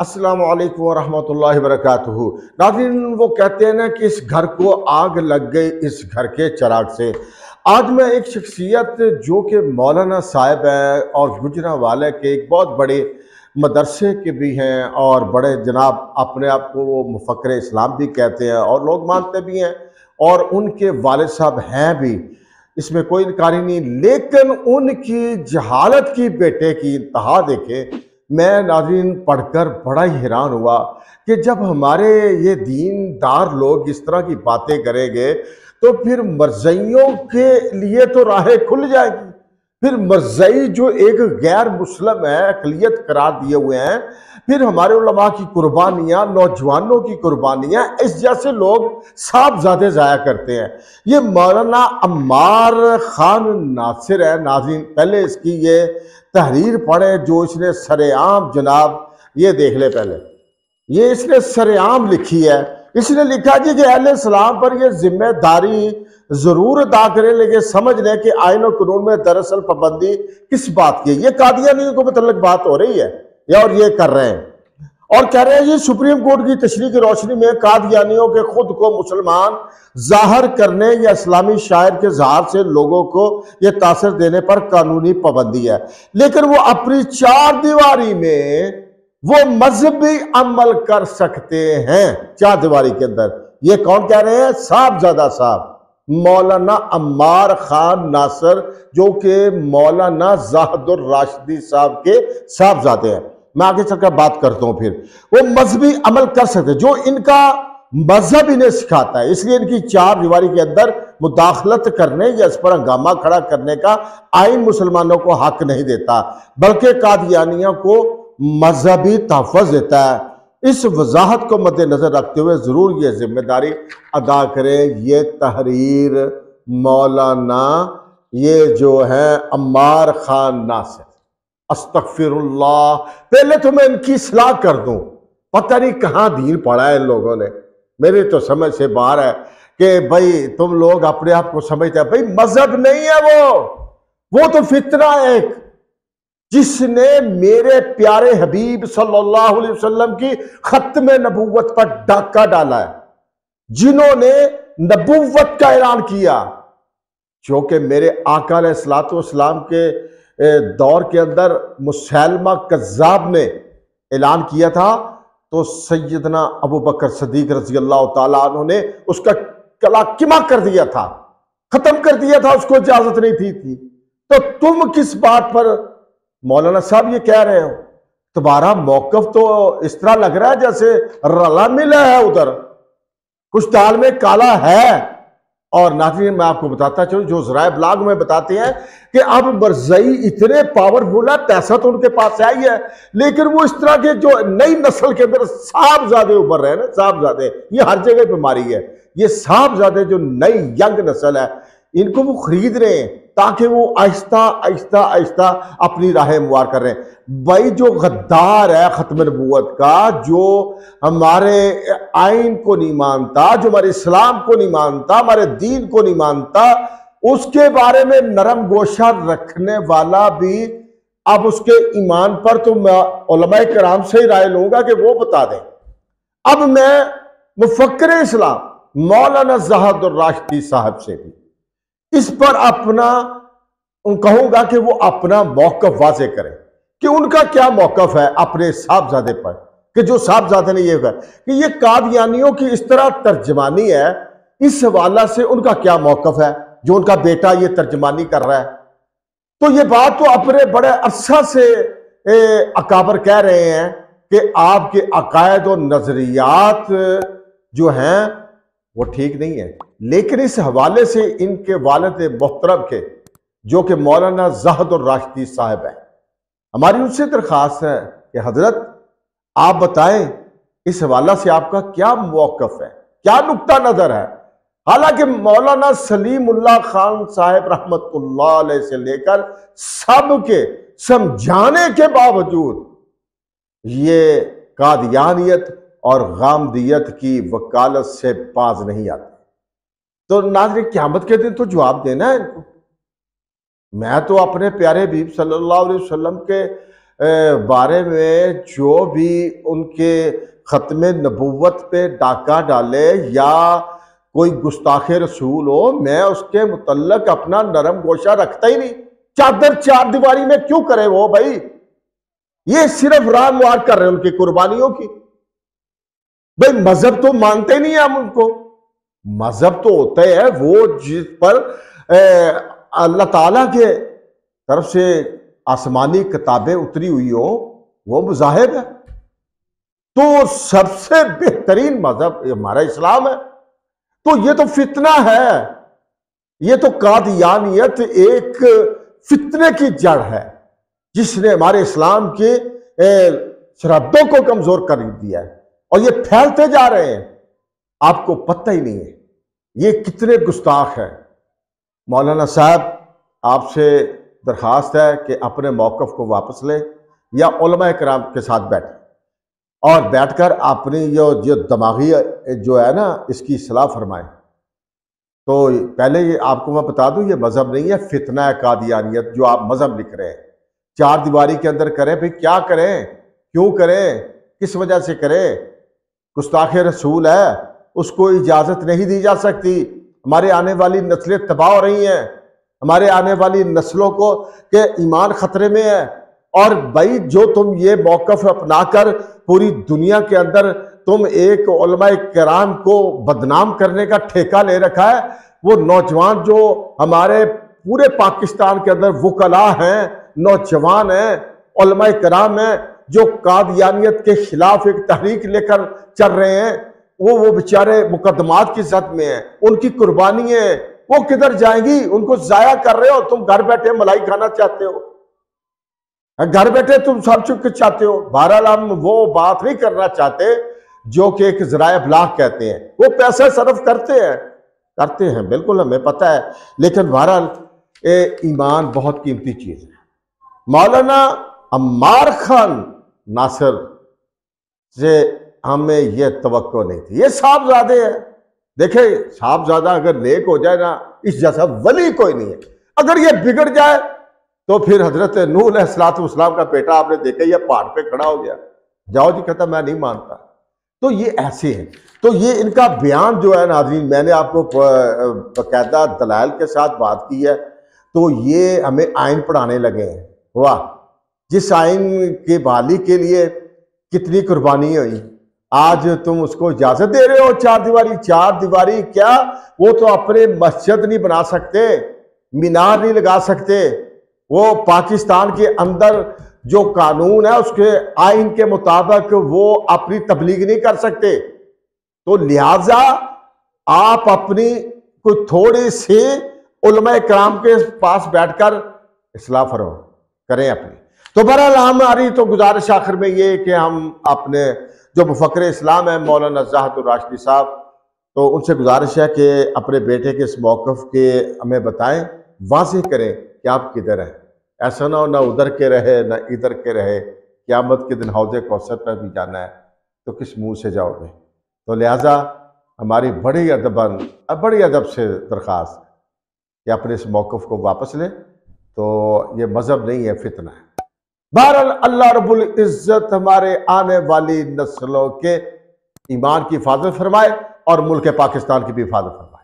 अस्सलाम वालेकुम वरहमतुल्लाहि वबरकातुहू। नाज़रीन, वो कहते हैं ना कि इस घर को आग लग गई इस घर के चराग से। आज मैं एक शख्सियत जो कि मौलाना साहब है और गुजरा वाले के एक बहुत बड़े मदरसे के भी हैं और बड़े जनाब अपने आप को वो मुफ़क्र इस्लाम भी कहते हैं और लोग मानते भी हैं और उनके वाल साहब हैं भी। इसमें कोई इनकारी नहीं। लेकिन उनकी जहालत की बेटे की इंतहा देखे, मैं नाजरीन, पढ़कर बड़ा ही हैरान हुआ कि जब हमारे ये दीनदार लोग इस तरह की बातें करेंगे तो फिर मरजइयों के लिए तो राहें खुल जाएगी। फिर मरजई जो एक गैर मुस्लिम है, अकलीत करार दिए हुए हैं फिर हमारे उलमा की कुर्बानियाँ, नौजवानों की कुर्बानियाँ, इस जैसे लोग साफ़ साहबजादे ज़ाया करते हैं। ये मौलाना अम्मार खान नासिर है नाजिन पहले इसकी ये तहरीर पढ़े जो इसने सरेआम जनाब, ये देख ले पहले। ये इसने सरेआम लिखी है। इसने लिखा जी कि अहल सलाम पर यह ज़िम्मेदारी ज़रूर अदा करें, लेकिन समझ लें कि आयन कानून में दरअसल पाबंदी किस बात की है। ये कादियानियों को मतलब बात हो रही है। या और ये कर रहे हैं। और कह रहे हैं, ये सुप्रीम कोर्ट की तशरी की रोशनी में कादियानियों के खुद को मुसलमान ज़ाहिर करने या इस्लामी शायर के जहार से लोगों को ये तासर देने पर कानूनी पाबंदी है। लेकिन वो अपनी चार दीवारी में वो मजहबी अमल कर सकते हैं चार दीवारी के अंदर। ये कौन कह रहे हैं? साहब ज़्यादा साहब, मौलाना अम्मार खान नासर, जो कि मौलाना जाहदुर राशिदी साहब के साहबजादे हैं। मैं आगे चलकर बात करता हूँ फिर। वो मजहबी अमल कर सकते जो इनका मज़हब इन्हें सिखाता है। इसलिए इनकी चार दीवारी के अंदर मुदाखलत करने या इस पर हंगामा खड़ा करने का आइन मुसलमानों को हक नहीं देता, बल्कि कादियानियों को मजहबी तहफ़ देता है। इस वजाहत को मद्देनजर रखते हुए ज़रूर ये ज़िम्मेदारी अदा करें। ये तहरीर मौलाना, ये जो है अम्मार खान नासिर। अस्तफिरल्ला पहले तो मैं इनकी सलाह कर दूँ। पता नहीं कहाँ दीन पड़ा है इन लोगों ने। मेरे तो समझ से बाहर है कि भाई, तुम लोग अपने आप को समझते हैं। भाई, मज़हब नहीं है वो। वो तो फितना है एक। जिसने मेरे प्यारे हबीब सल्लल्लाहु अलैहि वसल्लम की खत्म नबूवत पर डाका डाला है। जिन्होंने नबूवत का ऐलान किया। जो कि मेरे आका सलाम के दौर के अंदर मुसैलमा कज़ाब ने ऐलान किया था तो सैदना अबू बकर सदीक रज़ी अल्लाह ने उसका कला किमा कर दिया था, खत्म कर दिया था, उसको इजाज़त नहीं थी थी। तो तुम किस बात पर, मौलाना साहब ये कह रहे हो? तुम्हारा मौकफ तो इस तरह लग रहा है जैसे रला मिला है उधर, कुछ दाल में काला है। और नाजरीन मैं आपको बताता चलू, जो जराए ब्लाग में बताते हैं कि अब बरजई इतने पावरफुल है, पैसा तो उनके पास ही है लेकिन वो इस तरह के जो नई नस्ल के अंदर साहबजादे उभर रहे हैं ना ज़्यादा ये हर जगह बीमारी है, ये साहबजादे जो नई यंग नस्ल है, इनको वो खरीद रहे हैं। ताकि वो आहिस्ता आहिस्ता आहिस्ता अपनी राहें मुआर कर रहे हैं। भाई, जो गद्दार है ख़त्म नबूत का, जो हमारे आइन को नहीं मानता, जो हमारे इस्लाम को नहीं मानता, हमारे दीन को नहीं मानता, उसके बारे में नरम गोशा रखने वाला भी अब उसके ईमान पर तो मैं कराम से ही राय लूँगा कि वो बता दें। अब मैं मुफक्र इस्लाम, मौलाना जहादुर साहब से भी। इस पर अपना कहूँगा कि वो अपना मौकफ वाजे करें कि उनका क्या मौकफ है अपने साहबजादे पर, कि जो साहबजादे ने ये कर कि ये कादियानियों की इस तरह तर्जमानी है, इस हवाला से उनका क्या मौकफ है, जो उनका बेटा ये तर्जमानी कर रहा है। तो ये बात तो अपने बड़े अरसा से अकाबर कह रहे हैं कि आपके अकायद और नजरियात जो हैं वो ठीक नहीं है। लेकिन इस हवाले से इनके वालद मोहतरम के, जो कि मौलाना जहद और राशदी साहब हैं, हमारी उनसे दरख्वास्त है कि हज़रत, आप बताएँ, इस हवाला से आपका क्या मौकफ है, क्या नुकता नज़र है? हालाँकि मौलाना सलीमुल्ला खान साहब रहमत से लेकर सबके समझाने के बावजूद, ये कादियानियत और गामदियत की वकालत से बाज नहीं आते। तो नाजर क्यामत के दिन तो जवाब देना है इनको। मैं तो अपने प्यारे बीब सल्लल्लाहु अलैहि वसल्लम के बारे में जो भी उनके ख़त्म नबूवत पे डाका डाले या कोई गुस्ताख रसूल हो, मैं उसके मुतलक अपना नरम गोशा रखता ही नहीं। चादर चार दीवारी में क्यों करे वो भाई? ये सिर्फ़ राम वार कर रहे हैं उनकी कुर्बानियों की। भाई मज़हब तो मानते नहीं हम उनको। मज़हब तो होते है वो जिस पर अल्लाह ताला के तरफ़ से आसमानी किताबें उतरी हुई हो, वो मजाहब है। तो सबसे बेहतरीन मज़हब हमारा इस्लाम है। तो ये तो फितना है, ये तो कादियानियत एक फितने की जड़ है, जिसने हमारे इस्लाम के सरहदों को कमज़ोर कर दिया है। और ये फैलते जा रहे हैं। आपको पता ही नहीं है। ये कितने गुस्ताख है। मौलाना साहब, आपसे दरखास्त है कि अपने मौकफ को वापस ले या कराम के साथ बैठे। और बैठकर अपनी जो जो दिमागी, जो है ना, इसकी सलाह फरमाएँ। तो पहले ये आपको मैं बता दूँ, ये मज़हब नहीं है, फितना कादियानियत, जो आप मज़हब लिख रहे हैं। चार दीवारी के अंदर करें, भाई क्या करें? क्यों करें? किस वजह से करें? गुस्ताख रसूल है, उसको इजाज़त नहीं दी जा सकती। हमारे आने वाली नस्लें तबाह हो रही हैं। हमारे आने वाली नस्लों को के ईमान ख़तरे में है। और भाई, जो तुम ये मौकफ अपनाकर पूरी दुनिया के अंदर तुम एक कराम को बदनाम करने का ठेका ले रखा है, वो नौजवान जो हमारे पूरे पाकिस्तान के अंदर वकला हैं, नौजवान हैं कराम हैं जो कादियानियत के खिलाफ एक तहरीक लेकर चल रहे हैं, वो वो बेचारे मुकदमात की जद में हैं, उनकी कुर्बानी है। वो किधर जाएँगी? उनको जाया कर रहे हो, तुम घर बैठे मलाई खाना चाहते हो। घर बैठे तुम सब चुप चाहते हो। बहरहाल, हम वो बात नहीं करना चाहते जो कि एक जराए ब्लाक कहते हैं। वो पैसे सर्व करते हैं। करते हैं, बिल्कुल हमें पता है। लेकिन बहरहाल ईमान बहुत कीमती चीज़ है। मौलाना अम्मार खान नासिर, से हमें यह तो नहीं थी। ये साहबजादे हैं। देखे, साहबजादा अगर नेक हो जाए ना, इस जैसा वली कोई नहीं है। अगर ये बिगड़ जाए तो फिर हज़रत नूह सलाम का बेटा आपने देखा यह पहाड़ पे खड़ा हो गया। जाओ जी, कहता, मैं नहीं मानता। तो ये ऐसे हैं। तो ये इनका बयान जो है नाजरीन, मैंने आपको बाकायदा दलाल के साथ बात की है। तो ये हमें आयन पढ़ाने लगे हैं। वाह! जिस आइन के बहाली के लिए कितनी कुर्बानी हुई। आज तुम उसको इजाज़त दे रहे हो, चार दीवारी चार दीवारी, क्या वो तो अपने मस्जिद नहीं बना सकते, मीनार नहीं लगा सकते। वो पाकिस्तान के अंदर जो कानून है, उसके आइन के मुताबिक वो अपनी तबलीग नहीं कर सकते। तो लिहाजा आप अपनी कोई थोड़ी सी उलमा कराम के पास बैठकर इसलाह फरो करें अपनी। तो बहरहाल हमारी तो गुजारिश आखिर में ये कि हम अपने जो मुफक्र इस्लाम है, मौलाना जाहद राशदी साहब तो उनसे गुजारिश है कि अपने बेटे के इस मौक़ के हमें बताएँ वाजे करें कि आप किधर हैं। ऐसा ना हो, ना उधर के रहे, ना इधर के रहे, क़्यामत के दिन हौज कौसर पर भी जाना है तो किस मुँह से जाओगे? तो लिहाजा, हमारी बड़ी अदबन, बड़ी अदब से दरख्वास्त कि अपने इस मौक़ को वापस लें तो ये मज़हब नहीं है, फितना है। बहरहाल, अल्लाह रबुल इज़्ज़त हमारे आने वाली नस्लों के ईमान की हिफाजत फरमाए और मुल्क पाकिस्तान की भी हिफाजत फरमाए।